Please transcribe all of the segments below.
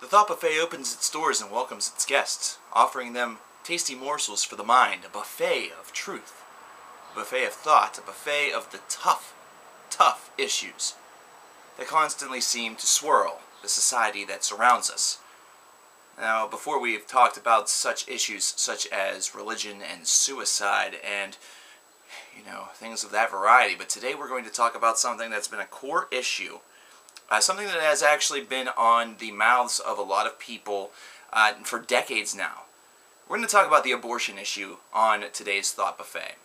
The Thought Buffet opens its doors and welcomes its guests, offering them tasty morsels for the mind, a buffet of truth, a buffet of thought, a buffet of the tough, tough issues that constantly seem to swirl the society that surrounds us. Now, before we've talked about such issues such as religion and suicide and you know, things of that variety. But today we're going to talk about something that's been a core issue, uh, something that has actually been on the mouths of a lot of people uh, for decades now. We're going to talk about the abortion issue on today's Thought Buffet.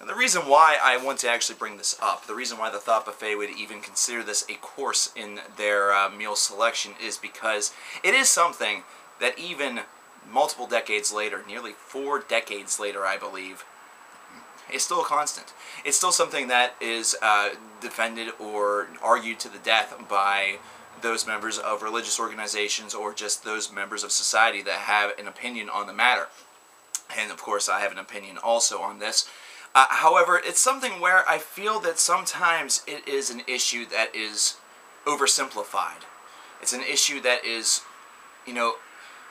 And the reason why I want to actually bring this up, the reason why the Thought Buffet would even consider this a course in their uh, meal selection is because it is something that even multiple decades later, nearly four decades later, I believe, is still a constant. It's still something that is uh, defended or argued to the death by those members of religious organizations or just those members of society that have an opinion on the matter. And of course, I have an opinion also on this. Uh, however, it's something where I feel that sometimes it is an issue that is oversimplified. It's an issue that is, you know,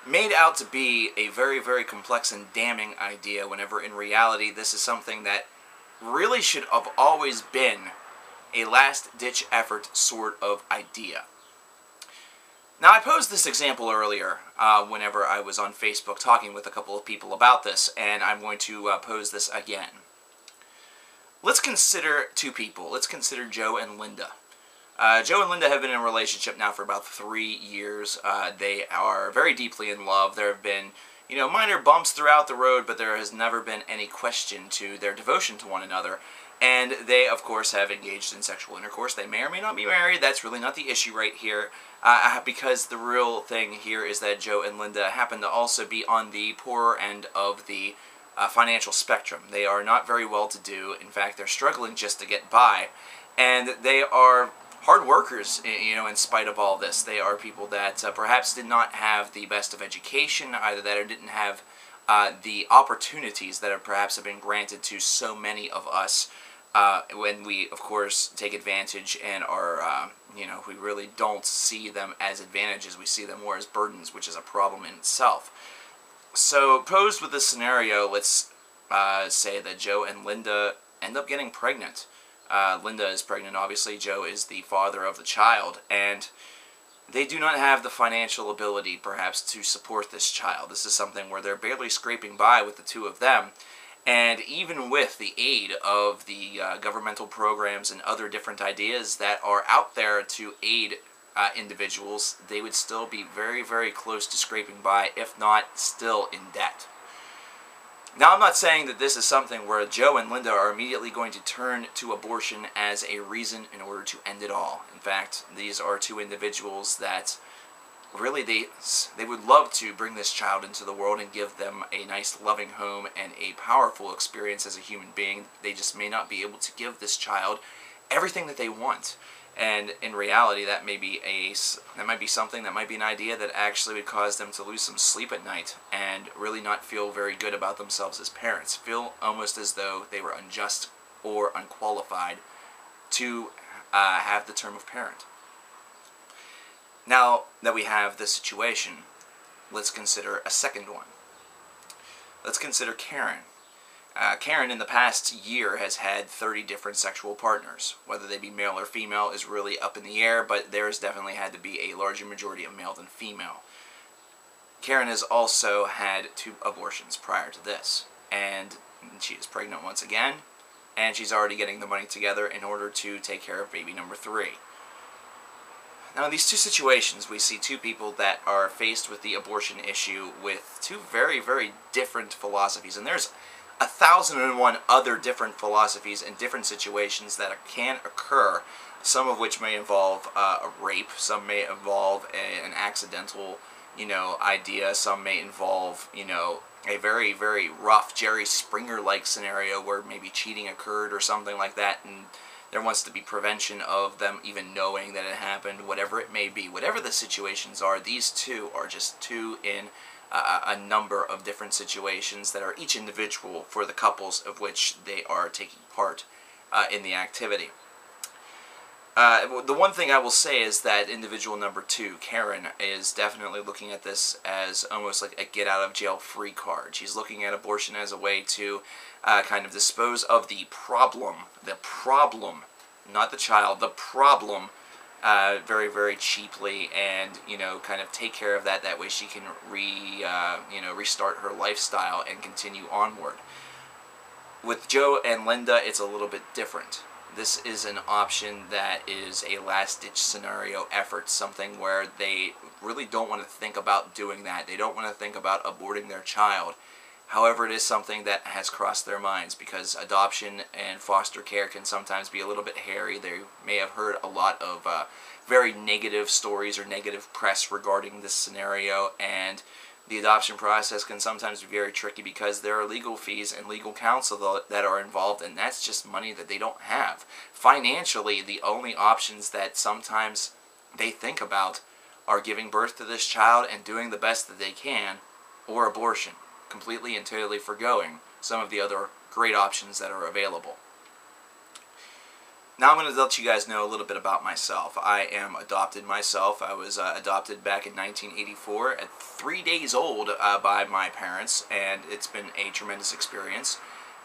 made out to be a very, very complex and damning idea, whenever in reality this is something that really should have always been a last ditch effort sort of idea. Now, I posed this example earlier uh, whenever I was on Facebook talking with a couple of people about this, and I'm going to uh, pose this again. Let's consider two people. Let's consider Joe and Linda. Uh, Joe and Linda have been in a relationship now for about three years. Uh, they are very deeply in love. There have been, you know, minor bumps throughout the road, but there has never been any question to their devotion to one another. And they, of course, have engaged in sexual intercourse. They may or may not be married. That's really not the issue right here. Uh, because the real thing here is that Joe and Linda happen to also be on the poorer end of the uh, financial spectrum. They are not very well to do. In fact, they're struggling just to get by. And they are hard workers, you know, in spite of all this. They are people that uh, perhaps did not have the best of education, either that or didn't have uh, the opportunities that have perhaps have been granted to so many of us uh, when we, of course, take advantage and are, uh, you know, we really don't see them as advantages. We see them more as burdens, which is a problem in itself. So, posed with this scenario, let's uh, say that Joe and Linda end up getting pregnant. Uh, Linda is pregnant, obviously. Joe is the father of the child. And they do not have the financial ability, perhaps, to support this child. This is something where they're barely scraping by with the two of them. And even with the aid of the uh, governmental programs and other different ideas that are out there to aid uh, individuals, they would still be very, very close to scraping by, if not still in debt. Now, I'm not saying that this is something where Joe and Linda are immediately going to turn to abortion as a reason in order to end it all. In fact, these are two individuals that really they they would love to bring this child into the world and give them a nice loving home and a powerful experience as a human being. They just may not be able to give this child everything that they want. And in reality, that may be a that might be something that might be an idea that actually would cause them to lose some sleep at night and really not feel very good about themselves as parents. Feel almost as though they were unjust or unqualified to uh, have the term of parent. Now that we have this situation, let's consider a second one. Let's consider Karen. Uh, Karen, in the past year, has had 30 different sexual partners. Whether they be male or female is really up in the air, but there has definitely had to be a larger majority of male than female. Karen has also had two abortions prior to this, and she is pregnant once again, and she's already getting the money together in order to take care of baby number three. Now, in these two situations, we see two people that are faced with the abortion issue with two very, very different philosophies, and there's a thousand and one other different philosophies and different situations that can occur, some of which may involve uh, a rape, some may involve a, an accidental, you know, idea, some may involve, you know, a very, very rough Jerry Springer-like scenario where maybe cheating occurred or something like that, and there wants to be prevention of them even knowing that it happened, whatever it may be. Whatever the situations are, these two are just two in uh, a number of different situations that are each individual for the couples of which they are taking part uh, in the activity. Uh, the one thing I will say is that individual number two, Karen, is definitely looking at this as almost like a get out of jail free card. She's looking at abortion as a way to uh, kind of dispose of the problem, the problem, not the child, the problem, uh, very very cheaply, and you know kind of take care of that. That way she can re uh, you know restart her lifestyle and continue onward. With Joe and Linda, it's a little bit different this is an option that is a last ditch scenario effort, something where they really don't want to think about doing that. They don't want to think about aborting their child. However, it is something that has crossed their minds because adoption and foster care can sometimes be a little bit hairy. They may have heard a lot of uh, very negative stories or negative press regarding this scenario, and the adoption process can sometimes be very tricky because there are legal fees and legal counsel that are involved, and that's just money that they don't have. Financially, the only options that sometimes they think about are giving birth to this child and doing the best that they can, or abortion, completely and totally forgoing some of the other great options that are available. Now I'm going to let you guys know a little bit about myself. I am adopted myself. I was uh, adopted back in 1984 at three days old uh, by my parents, and it's been a tremendous experience.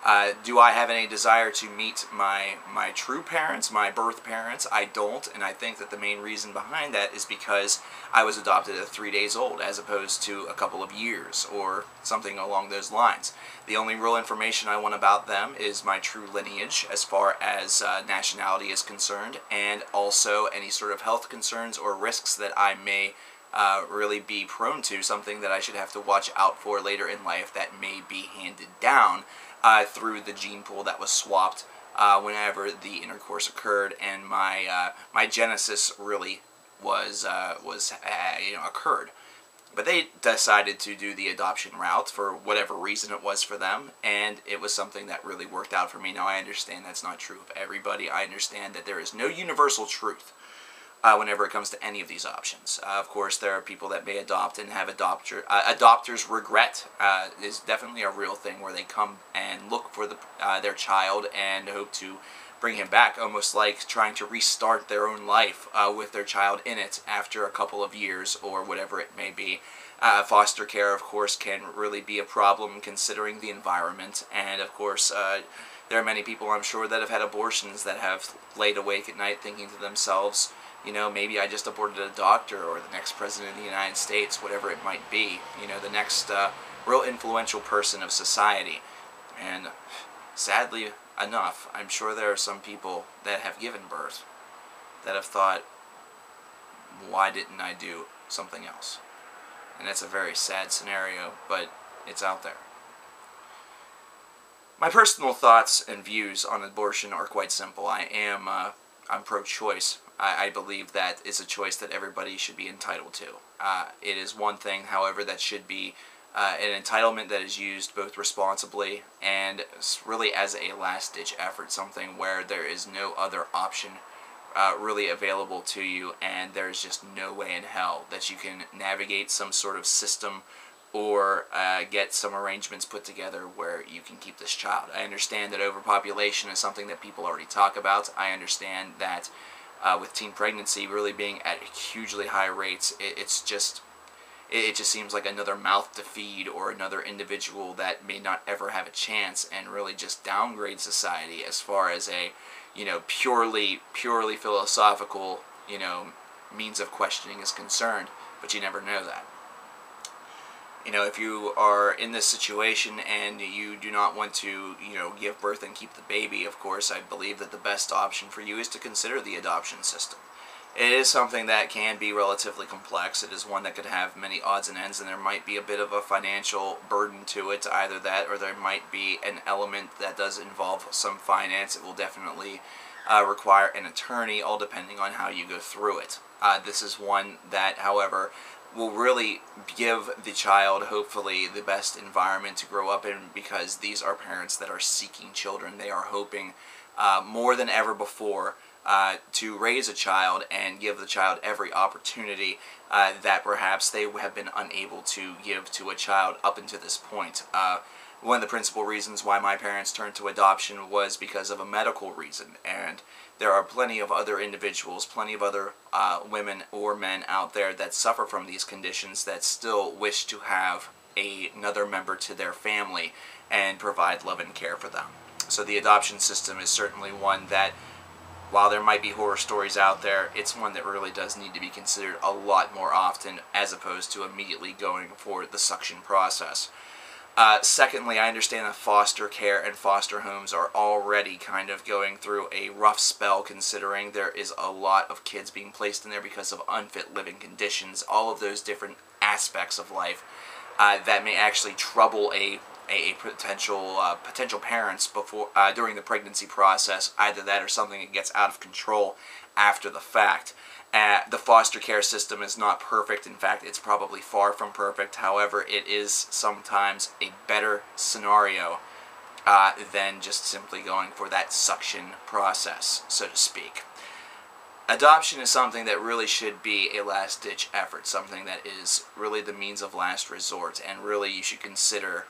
Uh, do I have any desire to meet my my true parents, my birth parents? I don't, and I think that the main reason behind that is because I was adopted at three days old, as opposed to a couple of years or something along those lines. The only real information I want about them is my true lineage, as far as uh, nationality is concerned, and also any sort of health concerns or risks that I may uh, really be prone to, something that I should have to watch out for later in life that may be handed down uh, through the gene pool that was swapped uh, whenever the intercourse occurred, and my uh, my genesis really was uh, was uh, you know occurred. But they decided to do the adoption route for whatever reason it was for them, and it was something that really worked out for me. Now I understand that's not true of everybody. I understand that there is no universal truth uh, whenever it comes to any of these options. Uh, of course, there are people that may adopt and have adopter uh, adopters regret uh, is definitely a real thing where they come and look for the uh, their child and hope to bring him back, almost like trying to restart their own life uh, with their child in it after a couple of years or whatever it may be. foster care, of course, can really be a problem considering the environment, and of course there are many people I'm sure that have had abortions that have laid awake at night thinking to themselves, you know, maybe I just aborted a doctor or the next president of the United States, whatever it might be, you know, the next uh, real influential person of society. And sadly enough, I'm sure there are some people that have given birth that have thought, why didn't I do something else? And that's a very sad scenario, but it's out there. My personal thoughts and views on abortion are quite simple. I am uh, I'm pro-choice. I, I, believe that is a choice that everybody should be entitled to. Uh, it is one thing, however, that should be uh, an entitlement that is used both responsibly and really as a last-ditch effort, something where there is no other option uh, really available to you and there's just no way in hell that you can navigate some sort of system or uh, get some arrangements put together where you can keep this child. I understand that overpopulation is something that people already talk about. I understand that uh, with teen pregnancy really being at hugely high rates, it, it's just it just seems like another mouth to feed or another individual that may not ever have a chance and really just downgrade society as far as a you know purely purely philosophical you know means of questioning is concerned. But you never know that you know, if you are in this situation and you do not want to, you know, give birth and keep the baby, of course, I believe that the best option for you is to consider the adoption system. It is something that can be relatively complex. It is one that could have many odds and ends, and there might be a bit of a financial burden to it, either that or there might be an element that does involve some finance. It will definitely uh, require an attorney, all depending on how you go through it. Uh, this is one that, however, will really give the child hopefully the best environment to grow up in because these are parents that are seeking children. They are hoping uh, more than ever before uh, to raise a child and give the child every opportunity uh, that perhaps they have been unable to give to a child up until this point. Uh, one of the principal reasons why my parents turned to adoption was because of a medical reason, and there are plenty of other individuals, plenty of other uh, women or men out there that suffer from these conditions that still wish to have a, another member to their family and provide love and care for them. So the adoption system is certainly one that, while there might be horror stories out there, it's one that really does need to be considered a lot more often as opposed to immediately going for the suction process. Uh, secondly, I understand that foster care and foster homes are already kind of going through a rough spell considering there is a lot of kids being placed in there because of unfit living conditions, all of those different aspects of life uh, that may actually trouble a a, potential uh, potential parents before uh, during the pregnancy process. Either that or something that gets out of control after the fact. Uh, the foster care system is not perfect. In fact, it's probably far from perfect. However, it is sometimes a better scenario uh, than just simply going for that suction process, so to speak. Adoption is something that really should be a last ditch effort, something that is really the means of last resort, and really you should consider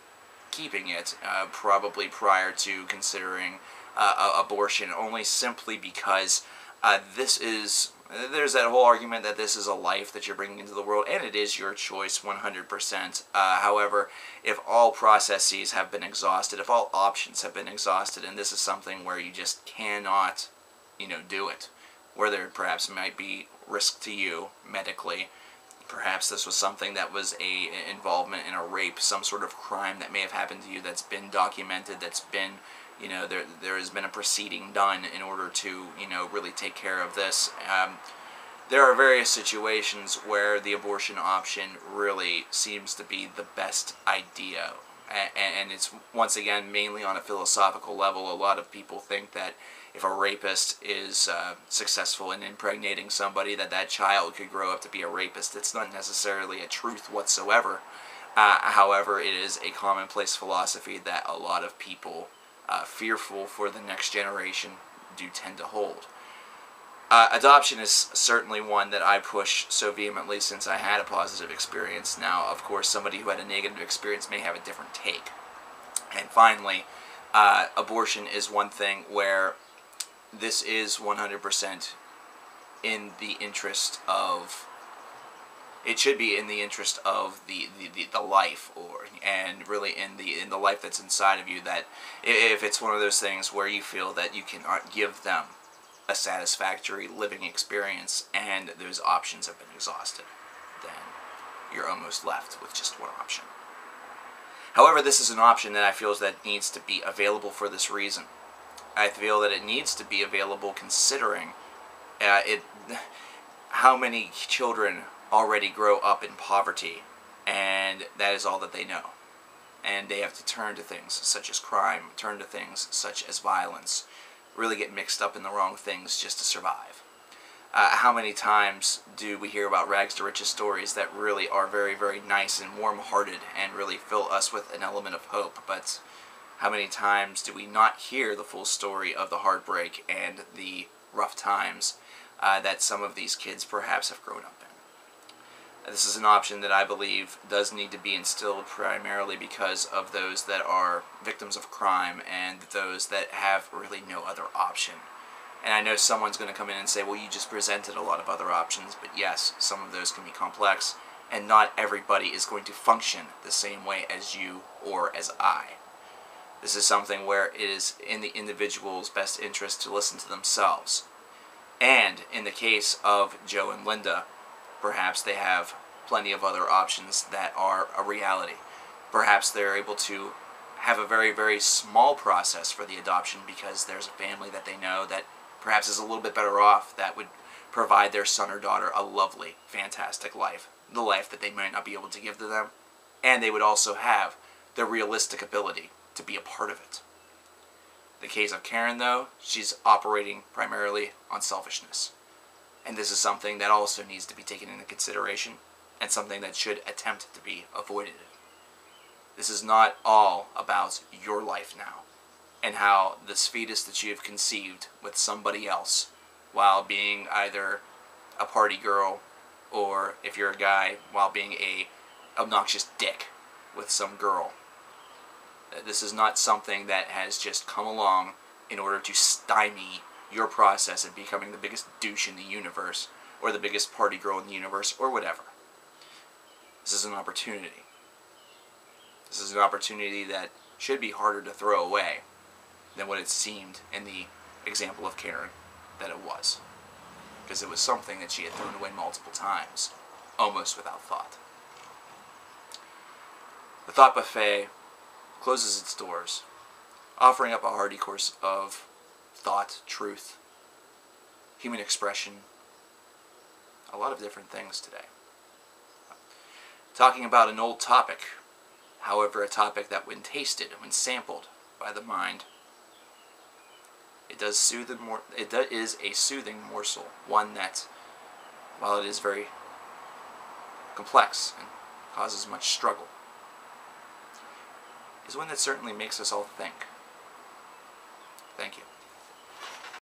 keeping it uh, probably prior to considering uh, abortion, only simply because uh, this is there's that whole argument that this is a life that you're bringing into the world, and it is your choice 100%. Uh, however, if all processes have been exhausted, if all options have been exhausted, and this is something where you just cannot, you know, do it, where there perhaps might be risk to you medically, perhaps this was something that was a involvement in a rape, some sort of crime that may have happened to you that's been documented, that's been you know there there has been a proceeding done in order to you know really take care of this. Um, there are various situations where the abortion option really seems to be the best idea, and it's once again mainly on a philosophical level. A lot of people think that if a rapist is uh, successful in impregnating somebody, that that child could grow up to be a rapist. It's not necessarily a truth whatsoever. Uh, however, it is a commonplace philosophy that a lot of people uh, fearful for the next generation do tend to hold. Uh, adoption is certainly one that I push so vehemently since I had a positive experience. Now, of course, somebody who had a negative experience may have a different take. And finally, uh, abortion is one thing where this is 100% in the interest of it should be in the interest of the, the, the, the, life or and really in the in the life that's inside of you that if it's one of those things where you feel that you can give them a satisfactory living experience and those options have been exhausted then you're almost left with just one option. However this is an option that i feel that needs to be available for this reason. I feel that it needs to be available considering uh, it how many children already grow up in poverty, and that is all that they know. And they have to turn to things such as crime, turn to things such as violence, really get mixed up in the wrong things just to survive. Uh, how many times do we hear about rags to riches stories that really are very, very nice and warm-hearted and really fill us with an element of hope, but how many times do we not hear the full story of the heartbreak and the rough times uh, that some of these kids perhaps have grown up this is an option that I believe does need to be instilled primarily because of those that are victims of crime and those that have really no other option. And I know someone's going to come in and say, well, you just presented a lot of other options, but yes, some of those can be complex, and not everybody is going to function the same way as you or as I. This is something where it is in the individual's best interest to listen to themselves. And in the case of Joe and Linda, perhaps they have plenty of other options that are a reality. Perhaps they're able to have a very, very small process for the adoption because there's a family that they know that perhaps is a little bit better off that would provide their son or daughter a lovely, fantastic life. The life that they might not be able to give to them. And they would also have the realistic ability to be a part of it. The case of Karen, though, she's operating primarily on selfishness. And this is something that also needs to be taken into consideration and something that should attempt to be avoided. This is not all about your life now and how this fetus that you have conceived with somebody else while being either a party girl or if you're a guy while being a obnoxious dick with some girl. This is not something that has just come along in order to stymie your process of becoming the biggest douche in the universe, or the biggest party girl in the universe, or whatever. This is an opportunity. This is an opportunity that should be harder to throw away than what it seemed in the example of Karen that it was. Because it was something that she had thrown away multiple times, almost without thought. The Thought Buffet closes its doors, offering up a hearty course of thought, truth, human expression, a lot of different things today. Talking about an old topic, however, a topic that, when tasted, when sampled by the mind, it does soothe more. It is a soothing morsel, one that, while it is very complex and causes much struggle, is one that certainly makes us all think. Thank you.